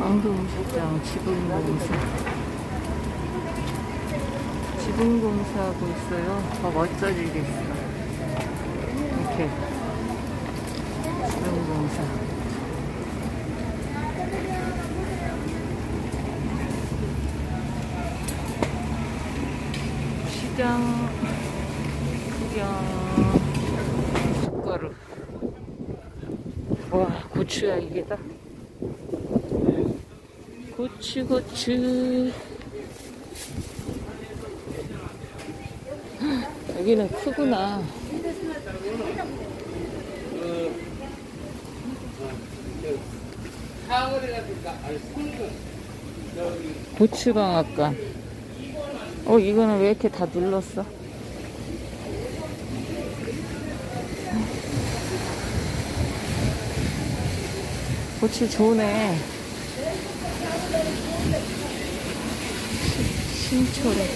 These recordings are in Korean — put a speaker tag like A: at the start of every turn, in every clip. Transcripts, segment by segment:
A: 광동시장 지붕공사. 지붕공사하고 있어요. 더 멋져지겠어. 이렇게 지붕공사. 시장 구경. 숟가루 와 고추야 이게 다 고추 고추 헉, 여기는 크구나. 고추방앗간 어 이거는 왜 이렇게 다 눌렀어? 고추 좋네 신초래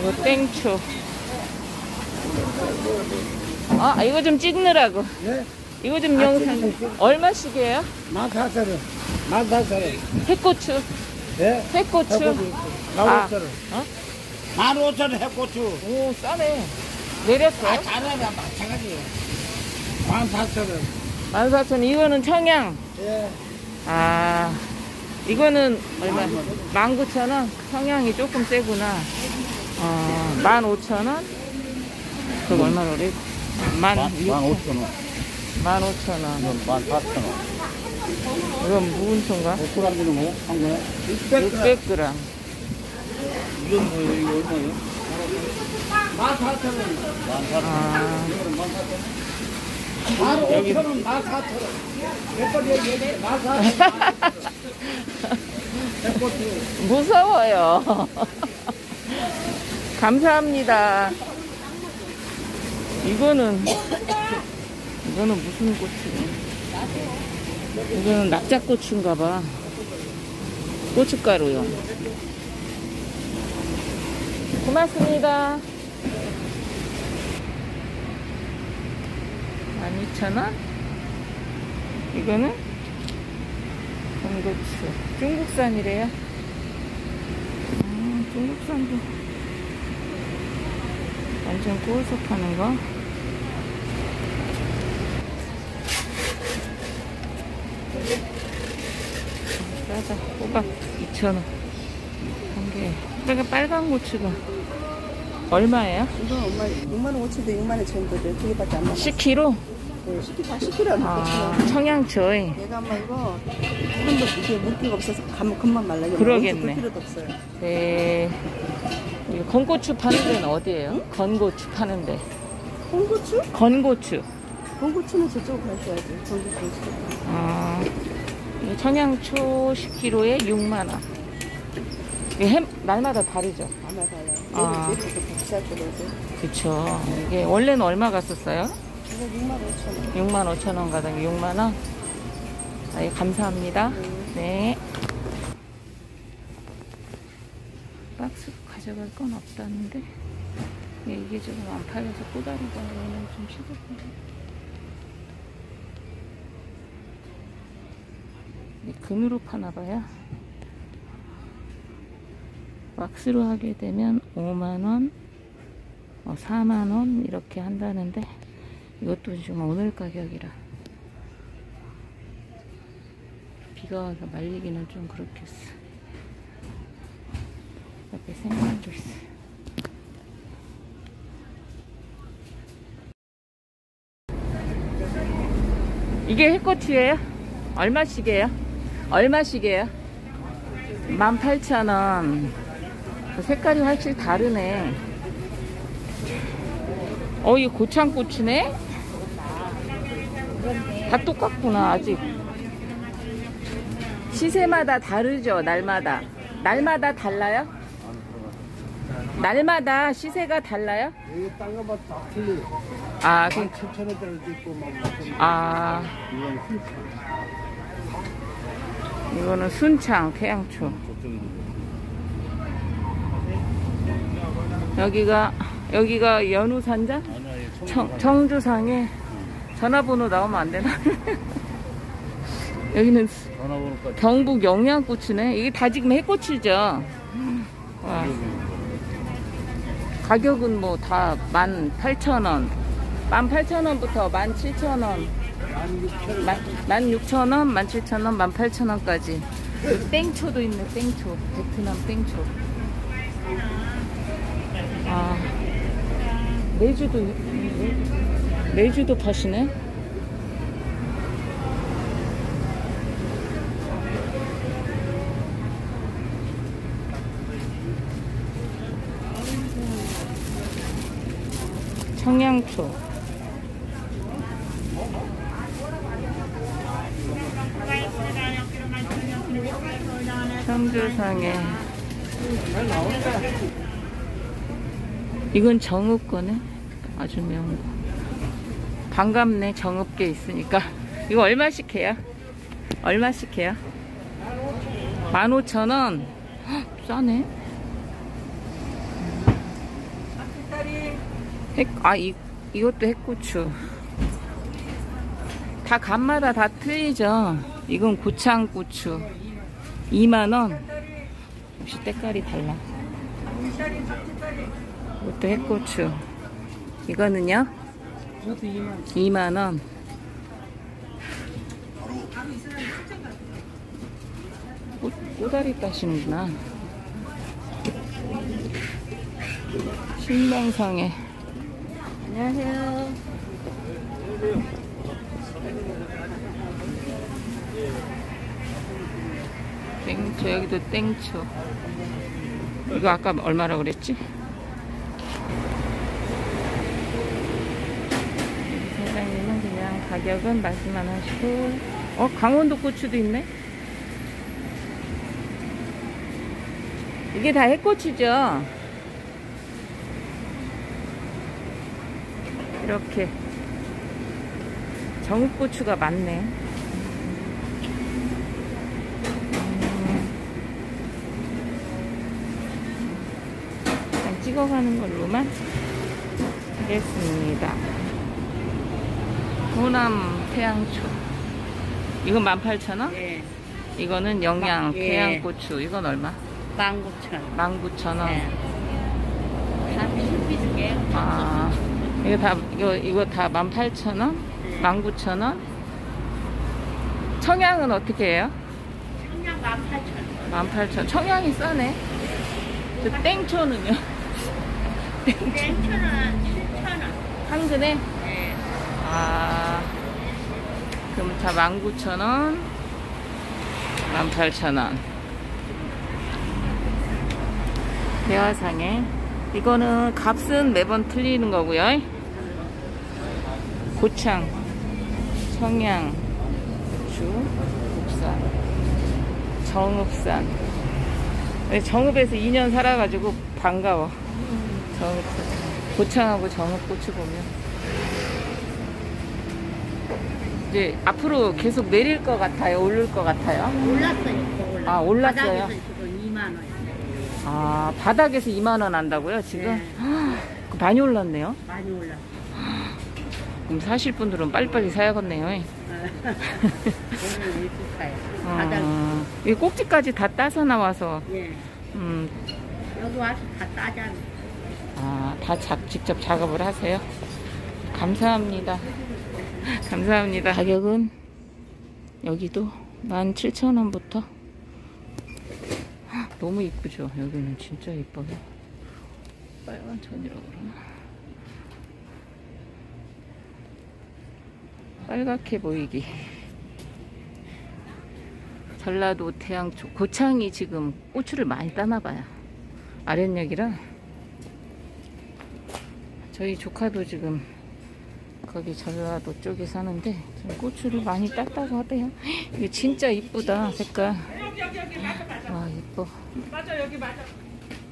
A: 이거 땡초 아 이거 좀 찍느라고
B: 네?
A: 이거 좀 영상 얼마씩이에요?
B: 만 사천 원. 만 사천 원.
A: 해고추
B: 네?
A: 해고추. 아.
B: 만 오천 원.
A: 어?
B: 만 오천 원 해고추.
A: 오 싸네 내렸어
B: 아, 잘하냐, 마찬가지예요. 만 사천 원.
A: 14,000 이거는 청양
B: 예.
A: 아 이거는 얼마? 19,000원 청양이 조금 세구나 어 15,000원 그럼 얼마나 그래?
B: 만만 오천 원.
A: 15,000원
B: 이건 만 사천 원.
A: 이건 무슨 총가?
B: 몇그람 주는 거야? 한 거야? 600g.
A: 600g
B: 이건 뭐예요? 이거 얼마예요? 만 사천 원. 만 사천 원.
A: 아
B: 이거는 만 사천 원. 만 오천 원, 만 사천 원. 몇번 얘기해? 만 사천 원. 해고추.
A: 무서워요. 감사합니다. 이거는 이거는 무슨 고추냐 이거는 납작고추인가 봐. 고춧가루요. 고맙습니다. 12,000원? 이거는 건고추 중국산이래요 아, 중국산도 완전 구워서 파는 거. 싸다. 호박 2,000원. 한 개. 그러니까 빨간 고추가 얼마예요?
C: 이거 엄마 6만 원 5천도 6만 원 정도돼. 두 개밖에 안 나가.
A: 10kg?
C: 네, 10kg 다 10kg 안
A: 아. 청양초에.
C: 내가 엄마 이거 한번 이게 물기가 없어서 감 금방 말라. 이거
A: 그러겠네.
C: 필요도 없어요.
A: 네. 이 건고추 파는 데는 어디예요? 건고추 파는데.
C: 홍고추?
A: 건고추.
C: 홍고추는 저쪽으로 가셔야지. 홍고추.
A: 아, 이 청양초 10kg에 6만 원. 이게 햄, 날마다 다르죠?
C: 아마 달라요.
A: 아.
C: 내일 내일도 비쌀 거라서.
A: 그쵸. 이게 원래는 얼마 갔었어요?
C: 이거 6만 5천 원.
A: 6만 5천 원 가당 6만 원. 아, 예, 감사합니다. 네. 박스 가져갈 건 없다는데 예, 이게 지금 안 팔려서 꼬다리가 얘는 좀. 이 금으로 파나 봐요. 박스로 하게 되면 5만 원, 어, 4만 원 이렇게 한다는데 이것도 지금 오늘 가격이라 비가 와서 말리기는 좀 그렇겠어. 옆에 생강도 있어. 이게 해꼬치예요? 얼마씩이에요? 얼마씩이에요? 18,000원. 그 색깔이 확실히 다르네. 어, 이 고창고추네? 다 똑같구나, 아직. 시세마다 다르죠, 날마다. 날마다 달라요? 날마다 시세가 달라요?
B: 다.
A: 아, 그,
B: 7천원짜리도 있고, 막, 막.
A: 아,
B: 이건
A: 이거는 순창, 태양초. 여기가, 여기가 연우산장? 청, 청주상에 전화번호 나오면 안 되나? 여기는
B: 전화번호까지.
A: 경북 영양고추네. 이게 다 지금 해고추죠. 와. 가격은 뭐 다 18,000원. 18,000원부터 17,000원. 16,000원, 17,000원, 18,000원까지. 땡초도 있네, 땡초. 베트남 땡초. 아, 메주도, 있- 메주도 파시네? 청양초. 청주상에 이건 정읍 거네 아주 매운 거 반갑네 정읍게 있으니까 이거 얼마씩 해요? 얼마씩 해요? 15,000원 헉, 싸네 핵, 아, 이, 이것도 핵고추. 다 간마다 다 틀리죠. 이건 고창고추. 2만원. 역시 때깔이 달라. 이것도 핵고추. 이거는요? 2만원. 꽃, 꼬다리 따시는구나. 신명성에. 안녕하세요. 땡초 여기도 땡초. 이거 아까 얼마라 그랬지? 사장님은 그냥 가격은 말씀만 하시고 어 강원도 고추도 있네. 이게 다 해고추죠? 이렇게 정읍고추가 많네. 음, 찍어가는 걸로만 하겠습니다. 호남 태양초. 이건 18,000원?
C: 예.
A: 이거는 영양
C: 예.
A: 태양고추. 이건 얼마?
C: 망고천.
A: 19,000원.
C: 예. 다.
A: 아, 이거 다, 이거, 이거 다 18,000원? 19,000원? 청양은 어떻게 해요?
C: 청량 18,000원.
A: 18,000원. 청양이 싸네. 저 땡초는요?
C: 땡초는 7,000원.
A: 한 근에?
C: 예.
A: 아, 그럼 다 19,000원, 18,000원. 대화상에. 이거는 값은 매번 틀리는 거고요. 고창, 청양, 주, 국산, 정읍산. 네, 정읍에서 2년 살아가지고 반가워. 정읍산. 고창하고 정읍 고추 보면. 이제 앞으로 계속 내릴 것 같아요? 오를 것 같아요?
C: 올랐어요.
A: 아, 올랐어요?
C: 바닥에서 지금 2만 원.
A: 아, 바닥에서 2만 원 한다고요, 지금?
C: 네.
A: 그 많이 올랐네요.
C: 많이 올랐어요.
A: 그럼 사실 분들은 빨리빨리 사야겠네요.
C: 오늘 일찍가요. 바닥.
A: 어, 이 꼭지까지 다 따서 나와서,
C: 예.
A: 음,
C: 여기 와서 다 따잖아.
A: 아, 다 작, 직접 작업을 하세요? 감사합니다. 감사합니다. 가격은 여기도 17,000원부터 너무 이쁘죠? 여기는 진짜 이뻐요. 빨간 천이라고 그러나? 빨갛게 보이기. 전라도 태양초 고창이 지금 고추를 많이 따나봐요. 아랫역이라 저희 조카도 지금 거기 전라도 쪽에 사는데 지금 고추를 많이 땄다고 하대요. 이게 진짜 이쁘다 색깔. 와 이뻐.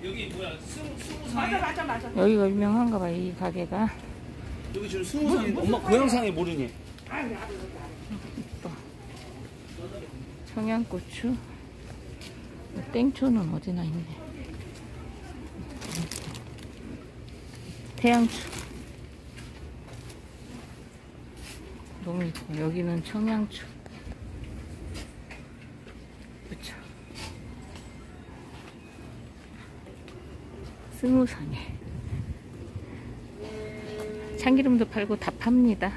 B: 여기 뭐야? 스무 스무 상. 맞아 맞아.
A: 여기가 유명한가 봐이 가게가.
B: 여기 지금 스무 상. 엄마 고향상에 모르니?
A: 이뻐. 청양고추. 땡초는 어디나 있네. 태양초. 너무 이뻐. 여기는 청양초. 그쵸. 스무상에. 참기름도 팔고 다 팝니다.